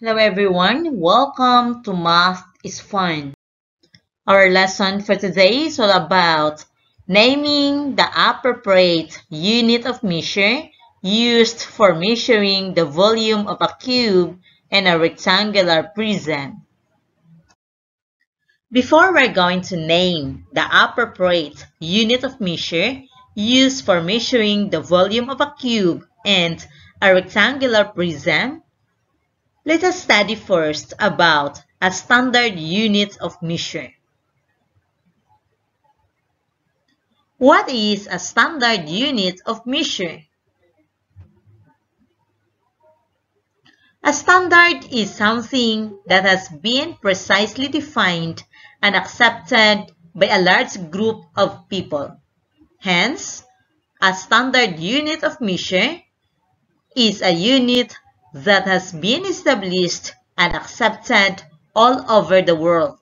Hello everyone, welcome to Math is Fun. Our lesson for today is all about naming the appropriate unit of measure used for measuring the volume of a cube and a rectangular prism. Before we're going to name the appropriate unit of measure used for measuring the volume of a cube and a rectangular prism, let us study first about a standard unit of measure. What is a standard unit of measure? A standard is something that has been precisely defined and accepted by a large group of people. Hence, a standard unit of measure is a unit that has been established and accepted all over the world.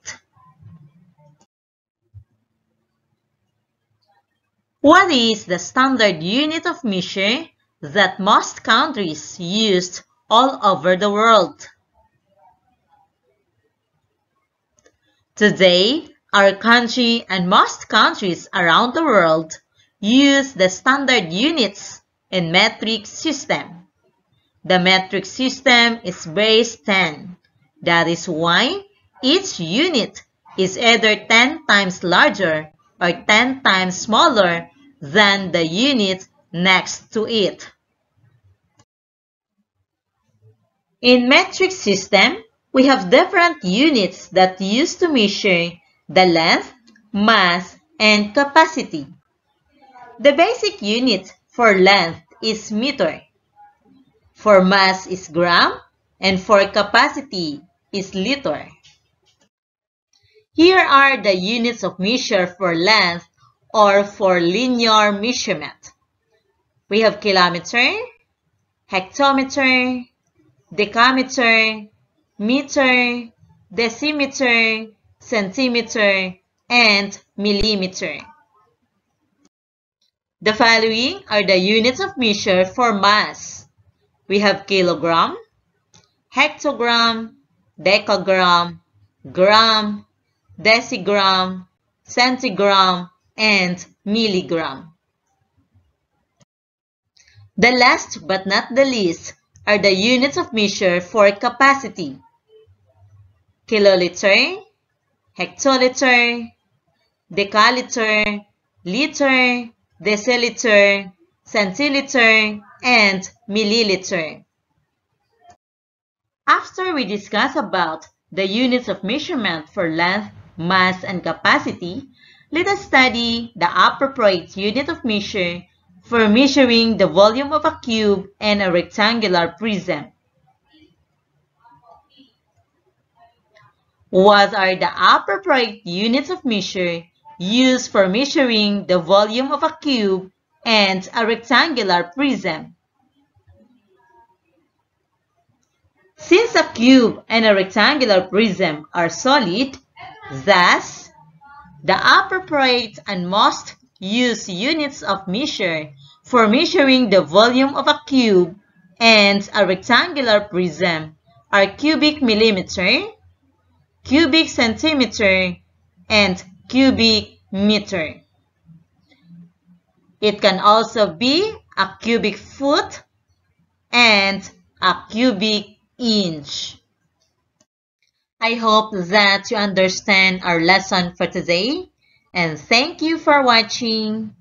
What is the standard unit of measure that most countries used all over the world? Today, our country and most countries around the world use the standard units in metric system. The metric system is base 10. That is why each unit is either 10 times larger or 10 times smaller than the unit next to it. In metric system, we have different units that used to measure the length, mass, and capacity. The basic unit for length is meter, for mass is gram, and for capacity is liter. Here are the units of measure for length or for linear measurement. We have kilometer, hectometer, decameter, meter, decimeter, centimeter, and millimeter. The following are the units of measure for mass. We have kilogram, hectogram, decagram, gram, decigram, centigram, and milligram. The last but not the least are the units of measure for capacity kiloliter, hectoliter, decaliter, liter, deciliter, centiliter, and milliliter. After we discuss about the units of measurement for length, mass, and capacity, let us study the appropriate unit of measure for measuring the volume of a cube and a rectangular prism. What are the appropriate units of measure used for measuring the volume of a cube and a rectangular prism? Since a cube and a rectangular prism are solid, thus, the appropriate and most used units of measure for measuring the volume of a cube and a rectangular prism are cubic millimeter, cubic centimeter, and cubic meter. It can also be a cubic foot and a cubic inch. I hope that you understand our lesson for today and thank you for watching.